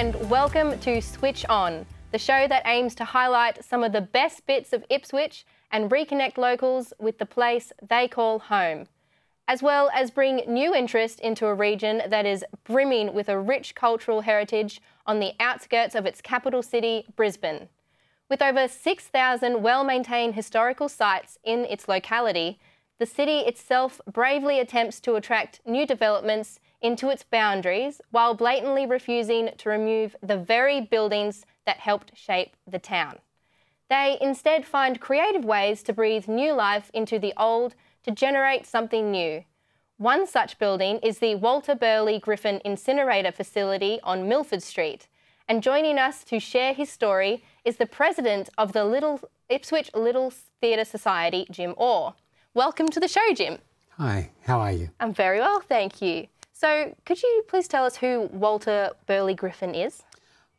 and welcome to Switch On, the show that aims to highlight some of the best bits of Ipswich and reconnect locals with the place they call home, as well as bring new interest into a region that is brimming with a rich cultural heritage on the outskirts of its capital city, Brisbane. With over 6,000 well maintained historical sites in its locality, the city itself bravely attempts to attract new developments into its boundaries while blatantly refusing to remove the very buildings that helped shape the town. They instead find creative ways to breathe new life into the old to generate something new. One such building is the Walter Burley Griffin Incinerator Facility on Milford Street. And joining us to share his story is the president of the Little Ipswich Little Theatre Society, Jim Orr. Welcome to the show, Jim. Hi, how are you? I'm very well, thank you. So, could you please tell us who Walter Burley Griffin is?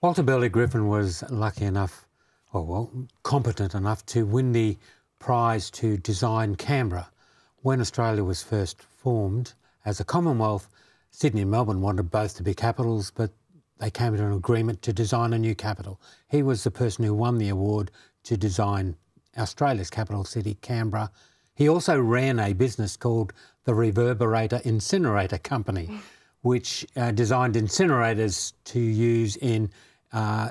Walter Burley Griffin was lucky enough, or well, competent enough to win the prize to design Canberra. When Australia was first formed as a Commonwealth, Sydney and Melbourne wanted both to be capitals, but they came to an agreement to design a new capital. He was the person who won the award to design Australia's capital city, Canberra. He also ran a business called the Reverberator Incinerator Company, which uh, designed incinerators to use in uh,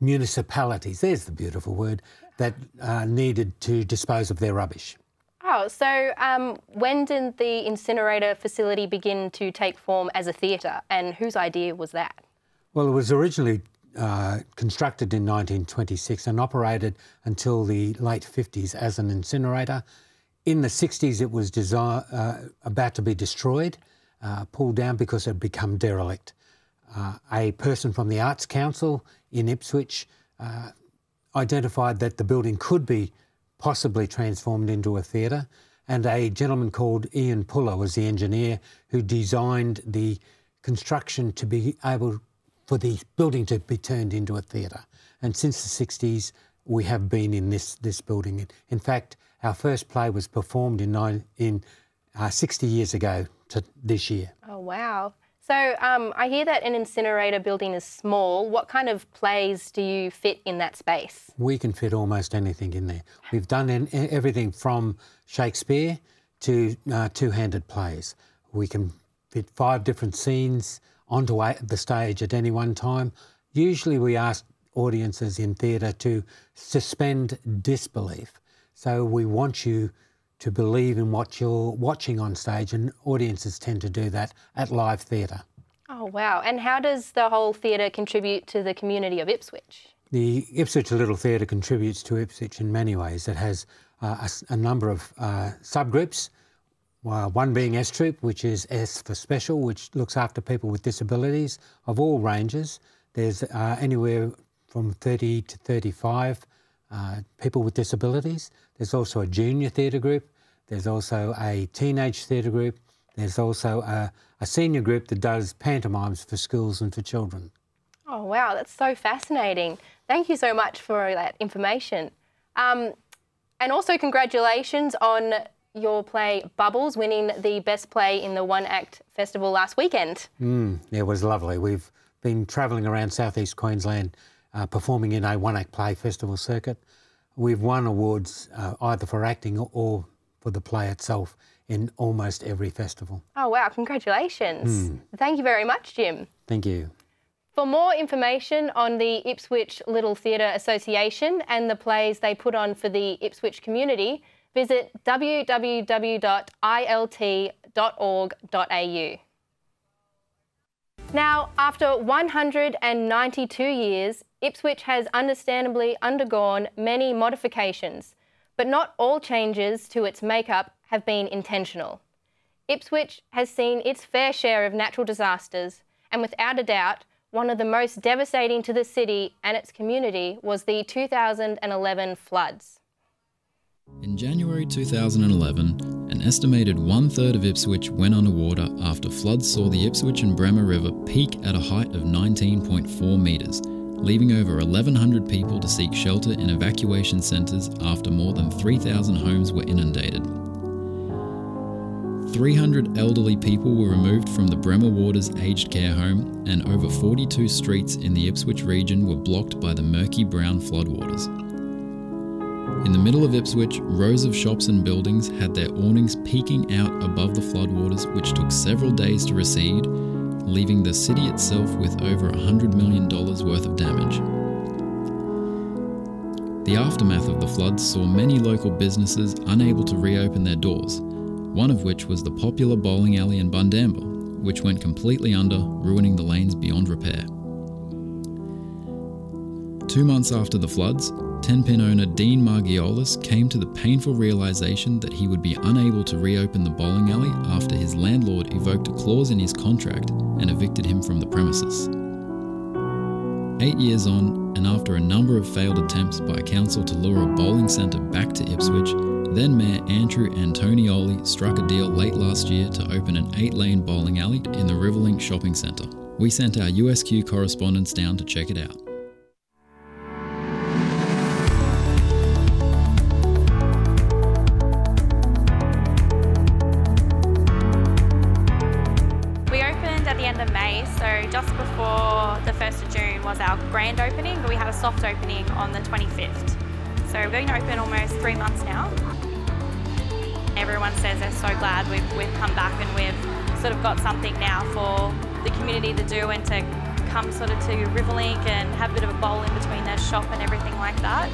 municipalities. There's the beautiful word that uh, needed to dispose of their rubbish. Oh, so um, when did the incinerator facility begin to take form as a theatre, and whose idea was that? Well, it was originally uh, constructed in 1926 and operated until the late 50s as an incinerator. In the 60s, it was uh, about to be destroyed, uh, pulled down because it had become derelict. Uh, a person from the Arts Council in Ipswich uh, identified that the building could be possibly transformed into a theatre, and a gentleman called Ian Puller was the engineer who designed the construction to be able for the building to be turned into a theatre. And since the 60s, we have been in this, this building. In fact, our first play was performed in, nine, in uh, 60 years ago to this year. Oh, wow. So um, I hear that an incinerator building is small. What kind of plays do you fit in that space? We can fit almost anything in there. We've done in, everything from Shakespeare to uh, two-handed plays. We can fit five different scenes onto the stage at any one time. Usually we ask audiences in theatre to suspend disbelief. So we want you to believe in what you're watching on stage, and audiences tend to do that at live theatre. Oh, wow. And how does the whole theatre contribute to the community of Ipswich? The Ipswich Little Theatre contributes to Ipswich in many ways. It has uh, a, a, number of uh, subgroups, uh, one being S Troop, which is S for special, which looks after people with disabilities of all ranges. There's uh, anywhere from 30 to 35 uh, people with disabilities. There's also a junior theatre group. There's also a teenage theatre group. There's also a, a, senior group that does pantomimes for schools and for children. Oh, wow, that's so fascinating. Thank you so much for that information. Um, and also, congratulations on your play Bubbles winning the best play in the One Act Festival last weekend. Mm, it was lovely. We've been travelling around southeast Queensland uh, performing in a one act play festival circuit. We've won awards uh, either for acting or for the play itself in almost every festival. Oh, wow, congratulations. Mm. Thank you very much, Jim. Thank you. For more information on the Ipswich Little Theatre Association and the plays they put on for the Ipswich community, visit www.ilt.org.au. Now, after 192 years, Ipswich has understandably undergone many modifications, but not all changes to its makeup have been intentional. Ipswich has seen its fair share of natural disasters, and without a doubt, one of the most devastating to the city and its community was the 2011 floods. In January 2011, an estimated one third of Ipswich went underwater after floods saw the Ipswich and Bremer River peak at a height of 19.4 metres, leaving over 1,100 people to seek shelter in evacuation centres after more than 3,000 homes were inundated. 300 elderly people were removed from the Bremer Waters aged care home, and over 42 streets in the Ipswich region were blocked by the murky brown floodwaters. In the middle of Ipswich, rows of shops and buildings had their awnings peeking out above the floodwaters, which took several days to recede, leaving the city itself with over $100 million worth of damage. The aftermath of the floods saw many local businesses unable to reopen their doors, one of which was the popular bowling alley in Bundamba, which went completely under, ruining the lanes beyond repair. Two months after the floods, Tenpin owner Dean Margiolis came to the painful realization that he would be unable to reopen the bowling alley after his landlord evoked a clause in his contract and evicted him from the premises. Eight years on, and after a number of failed attempts by council to lure a bowling centre back to Ipswich, then Mayor Andrew Antoniolli struck a deal late last year to open an eight lane bowling alley in the Riverlink shopping centre. We sent our USQ correspondents down to check it out. Soft opening on the 25th. So we're going to open almost three months now. Everyone says they're so glad we've, we've come back and we've sort of got something now for the community to do and to come sort of to Riverlink and have a bit of a bowl in between their shop and everything like that.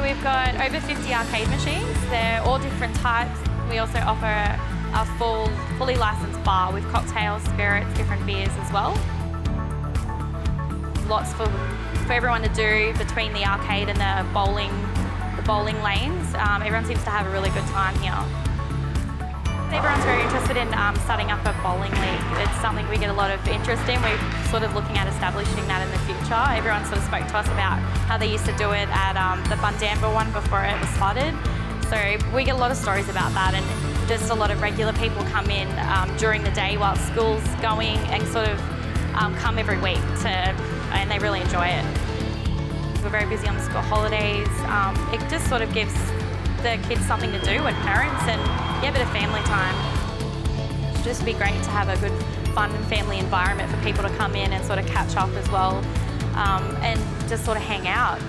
We've got over 50 arcade machines. They're all different types. We also offer a full, fully licensed bar with cocktails, spirits, different beers as well. Lots for, for everyone to do between the arcade and the bowling, the bowling lanes. Um, everyone seems to have a really good time here. Everyone's very interested in um, starting up a bowling league. It's something we get a lot of interest in. We're sort of looking at establishing that in the future. Everyone sort of spoke to us about how they used to do it at um, the Bundamba one before it was flooded. So we get a lot of stories about that and just a lot of regular people come in um, during the day while school's going and sort of um, come every week to, and they really enjoy it. We're very busy on the school holidays. Um, it just sort of gives the kids something to do and parents and yeah, a bit of family time. It'd just be great to have a good fun and family environment for people to come in and sort of catch up as well um, and just sort of hang out.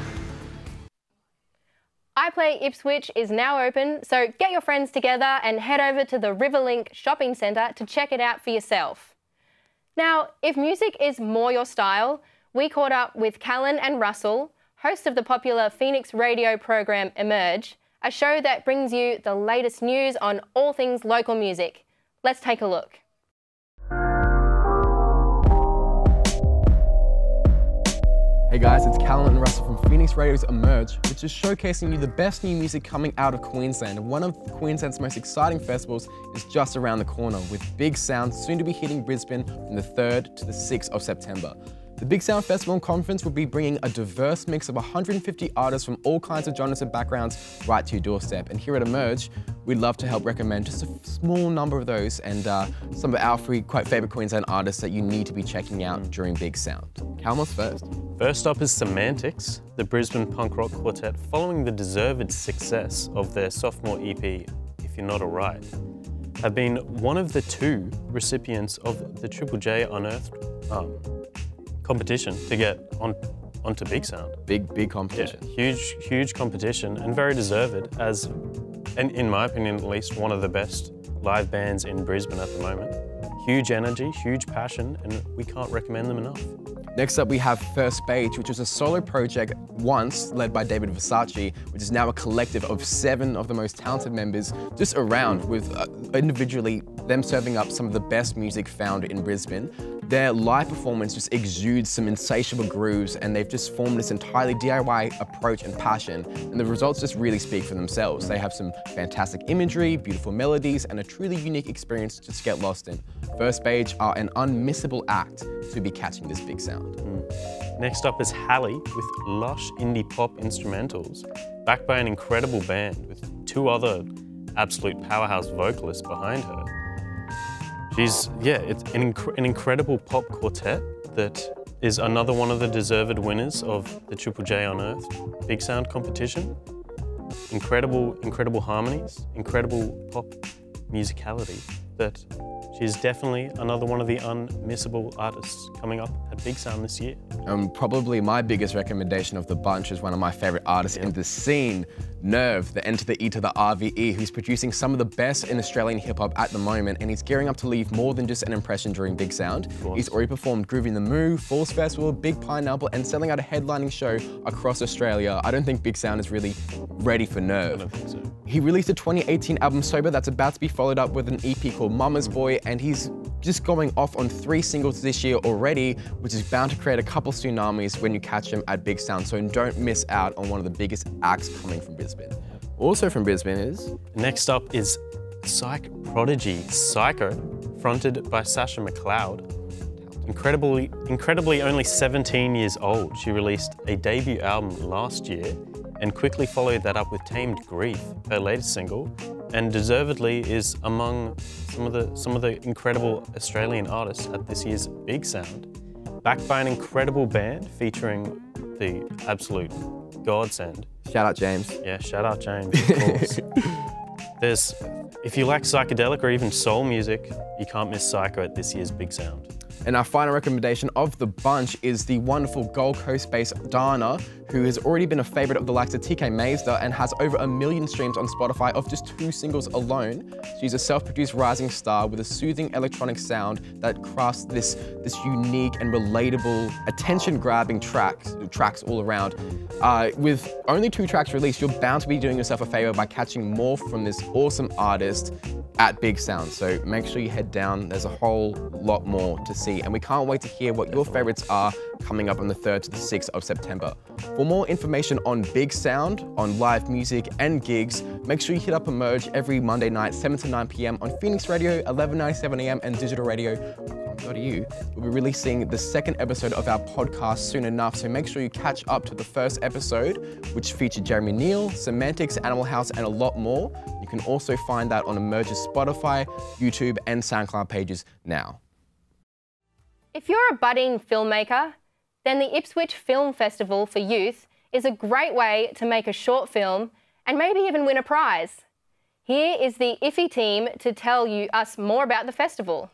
iPlay Ipswich is now open, so get your friends together and head over to the Riverlink shopping centre to check it out for yourself. Now, if music is more your style, we caught up with Callan and Russell, hosts of the popular Phoenix radio program Emerge, a show that brings you the latest news on all things local music. Let's take a look. Hey guys, it's Callan and Russell from Phoenix Radio's Emerge, which is showcasing you the best new music coming out of Queensland. One of Queensland's most exciting festivals is just around the corner, with Big Sound soon to be hitting Brisbane from the 3rd to the 6th of September. The Big Sound Festival and Conference will be bringing a diverse mix of 150 artists from all kinds of genres and backgrounds right to your doorstep. And here at Emerge, we'd love to help recommend just a small number of those and uh, some of our three quite favorite Queensland artists that you need to be checking out during Big Sound. Calmus first. First up is Semantics, the Brisbane punk rock quartet following the deserved success of their sophomore EP, If You're Not Alright, have been one of the two recipients of the Triple J Unearthed um, competition to get on onto Big Sound. Big, big Yeah, competition. huge, huge competition and very deserved as, and in my opinion at least, one of the best live bands in Brisbane at the moment. Huge energy, huge passion, and we can't recommend them enough. Next up, we have First Page, which was a solo project once led by David Versace, which is now a collective of seven of the most talented members just around, with uh, individually them serving up some of the best music found in Brisbane. Their live performance just exudes some insatiable grooves, and they've just formed this entirely DIY approach and passion. And the results just really speak for themselves. They have some fantastic imagery, beautiful melodies, and a truly unique experience to just get lost in. First Page are an unmissable act to be catching this big sound. Mm. Next up is Hallie with lush indie pop instrumentals, backed by an incredible band with two other absolute powerhouse vocalists behind her. She's, yeah, it's an, inc- an incredible pop quartet that is another one of the deserved winners of the Triple J Unearthed Big Sound competition. Incredible, incredible harmonies, incredible pop musicality but she's definitely another one of the unmissable artists coming up at Big Sound this year. Um, probably my biggest recommendation of the bunch is one of my favorite artists in the scene, Nerve, the N to the E to the RVE, who's producing some of the best in Australian hip hop at the moment, and he's gearing up to leave more than just an impression during Big Sound. He's already performed Groovin the Moo, Falls Festival, Big Pineapple, and selling out a headlining show across Australia. I don't think Big Sound is really ready for Nerve. I don't think so. He released a 2018 album Sober that's about to be followed up with an EP called Mama's Boy, and he's just going off on three singles this year already, which is bound to create a couple tsunamis when you catch him at Big Sound. So don't miss out on one of the biggest acts coming from Brisbane. Also from Brisbane is Next up is psych prodigy Sycco, fronted by Sasha McLeod. Incredibly, incredibly only 17 years old, she released a debut album last year and quickly followed that up with Tamed Grief, her latest single, and deservedly is among some of the some of the incredible Australian artists at this year's Big Sound. Backed by an incredible band featuring the absolute godsend. shout out James. Yeah, shout out James, of course. There's, if you like psychedelic or even soul music, you can't miss Sycco at this year's Big Sound. And our final recommendation of the bunch is the wonderful Gold Coast-based Dana, who has already been a favorite of the likes of Tkay Maidza and has over a million streams on Spotify of just two singles alone. She's a self-produced rising star with a soothing electronic sound that crafts this, this unique and relatable, attention-grabbing tracks, tracks all around. Uh, with only two tracks released, you're bound to be doing yourself a favor by catching more from this awesome artist at Big Sound. So make sure you head down. There's a whole lot more to see. And we can't wait to hear what your favorites are coming up on the 3rd to the 6th of September. For more information on Big Sound, on live music and gigs, make sure you hit up Emerge every Monday night, 7 to 9 p.m. on Phoenix Radio, 11.97 a.m. and Digital Radio. We'll be releasing the second episode of our podcast soon enough, so make sure you catch up to the first episode, which featured Jeremy Neale, Semantics, Animal House, and a lot more. You can also find that on Emerge's Spotify, YouTube, and SoundCloud pages now. If you're a budding filmmaker, then the Ipswich Film Festival for Youth is a great way to make a short film and maybe even win a prize. Here is the IFFY team to tell you us more about the festival.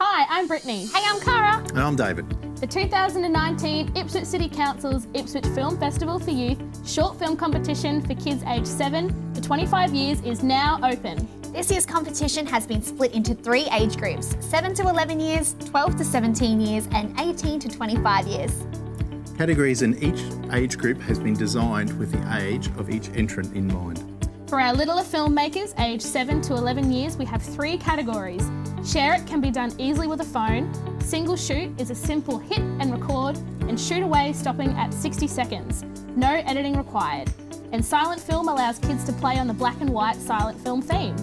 Hi, I'm Brittany. Hey, I'm Cara. And I'm David. The 2019 Ipswich City Council's Ipswich Film Festival for Youth short film competition for kids aged 7 to 25 years is now open. This year's competition has been split into three age groups 7 to 11 years, 12 to 17 years, and 18 to 25 years. Categories in each age group has been designed with the age of each entrant in mind. For our littler filmmakers aged 7 to 11 years, we have three categories. Share it can be done easily with a phone, single shoot is a simple hit and record, and shoot away stopping at 60 seconds. No editing required. And silent film allows kids to play on the black and white silent film theme.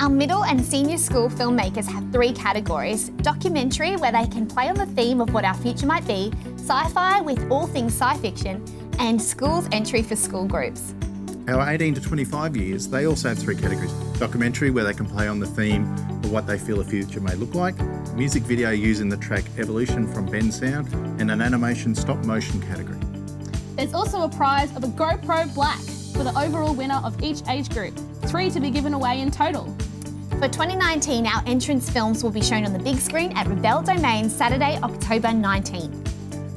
Our middle and senior school filmmakers have three categories documentary, where they can play on the theme of what our future might be, sci fi with all things sci fiction, and schools entry for school groups. Our 18 to 25 years, they also have three categories documentary, where they can play on the theme of what they feel a future may look like, music video using the track Evolution from Bensound, and an animation stop motion category. There's also a prize of a GoPro Black for the overall winner of each age group, three to be given away in total. For 2019, our entrance films will be shown on the big screen at Rebel Domain Saturday, October 19.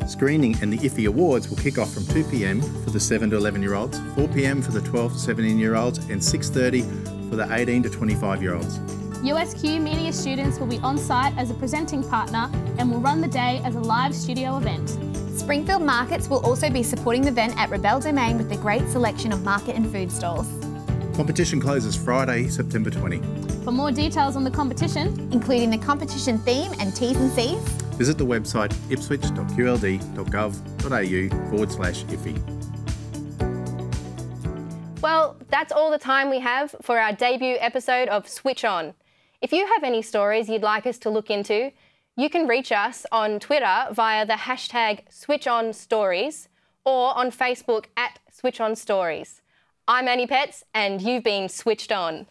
Screening and the IFFY Awards will kick off from 2pm for the 7 to 11 year olds, 4pm for the 12 to 17 year olds, and 6.30 for the 18 to 25 year olds. USQ media students will be on site as a presenting partner and will run the day as a live studio event. Springfield Markets will also be supporting the event at Rebel Domain with a great selection of market and food stalls. Competition closes Friday, September 20. For more details on the competition, including the competition theme and T's and C's, visit the website ipswich.qld.gov.au forward slash IFFY. Well, that's all the time we have for our debut episode of Switch On. If you have any stories you'd like us to look into, you can reach us on Twitter via the hashtag SwitchOnStories or on Facebook at SwitchOnStories. I'm Annie Petts, and you've been switched on.